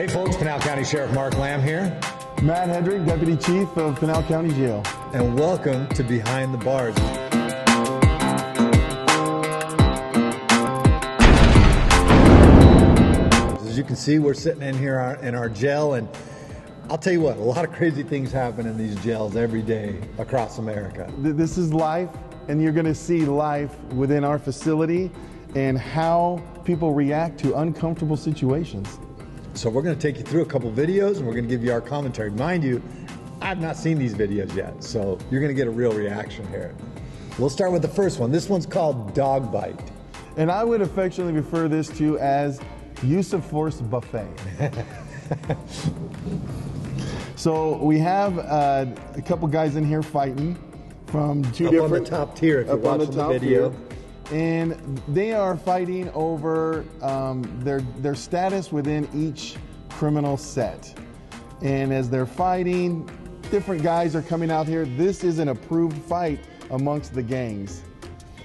Hey folks, Pinal County Sheriff Mark Lamb here, Matt Hedrick, Deputy Chief of Pinal County Jail. and welcome to Behind the Bars. As you can see, we're sitting in here uh, in our jail, and I'll tell you what, a lot of crazy things happen in these jails every day across America. This is life, and you're going to see life within our facility and how people react to uncomfortable situations. So we're going to take you through a couple videos, and we're going to give you our commentary. Mind you, I've not seen these videos yet, so you're going to get a real reaction here. We'll start with the first one. This one's called Dog Bite. And I would affectionately refer this to as use of force buffet. so we have uh, a couple guys in here fighting from two Up on different the top tier if on watching the top video. tier. And they are fighting over um, their their status within each criminal set. And as they're fighting, different guys are coming out here. This is an approved fight amongst the gangs.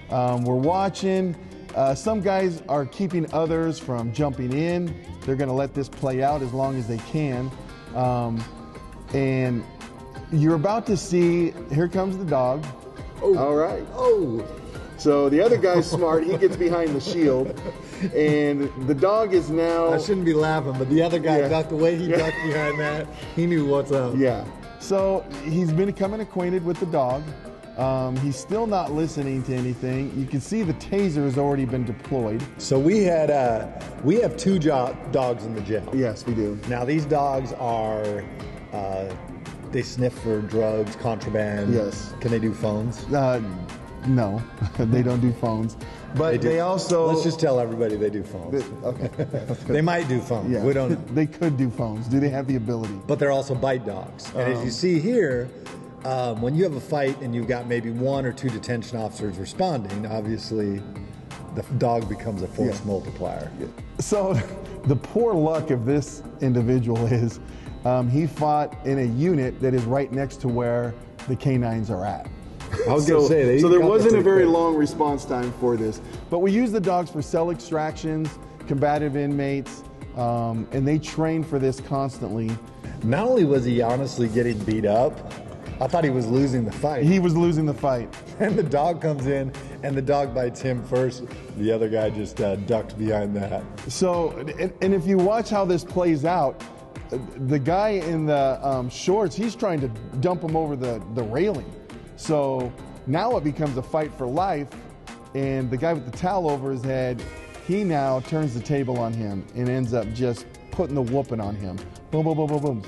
Um, we're watching. Uh, some guys are keeping others from jumping in. They're going to let this play out as long as they can. Um, and you're about to see. Here comes the dog. All right. Oh, So the other guy's smart. He gets behind the shield, and the dog is now. I shouldn't be laughing, but the other guy Yeah. ducked the way he ducked behind that. He knew what's up. Yeah. So he's been becoming acquainted with the dog. Um, he's still not listening to anything. You can see the taser has already been deployed. So we had uh, we have two jo- dogs in the jail. Yes, we do. Now these dogs are uh, they sniff for drugs, contraband. Yes. Can they do phones? Uh, no, they don't do phones, but they, do- also. Let's just tell everybody they do phones. okay. They might do phones. Yeah. We don't know. they could do phones. Do they have the ability? But they're also bite dogs. And Um, as you see here, um, when you have a fight and you've got maybe one or two detention officers responding, obviously the dog becomes a force Yeah. multiplier. So, the poor luck of this individual is um, he fought in a unit that is right next to where the canines are at. I was so, gonna say, they so there wasn't a very quick. long response time for this. But we use the dogs for cell extractions, combative inmates, um, and they train for this constantly. Not only was he honestly getting beat up, I thought he was losing the fight. He was losing the fight. and the dog comes in and the dog bites him first. The other guy just uh, ducked behind that. So, and, and if you watch how this plays out, the guy in the um, shorts, he's trying to dump him over the, the railing. So now it becomes a fight for life, and the guy with the towel over his head, he now turns the table on him and ends up just putting the whooping on him. Boom, boom, boom, boom, boom,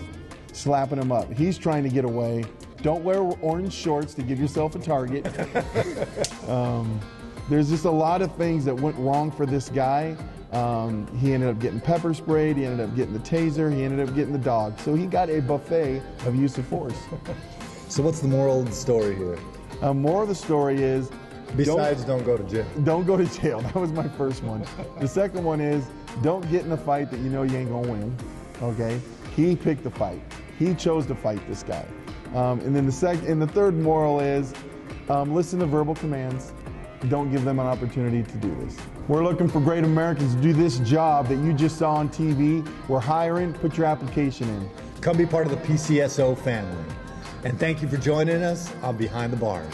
slapping him up. He's trying to get away. Don't wear orange shorts to give yourself a target. Um, there's just a lot of things that went wrong for this guy. Um, he ended up getting pepper sprayed. He ended up getting the taser. He ended up getting the dog. So he got a buffet of use of force. So what's the moral of the story here? Uh, moral of the story is Besides, don't, go to jail. don't, don't go to jail. That was my first one. The second one is don't get in a fight that you know you ain't gonna win. Okay, he picked the fight. He chose to fight this guy. Um, and then the second and the third moral is um, listen to verbal commands. Don't give them an opportunity to do this. We're looking for great Americans to do this job that you just saw on TV. We're hiring. Put your application in. Come be part of the PCSO family. And thank you for joining us on Behind the Bars.